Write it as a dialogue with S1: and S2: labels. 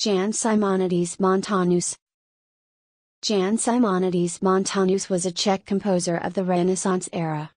S1: Jan Simonides Montanus Jan Simonides Montanus was a Czech composer of the Renaissance era.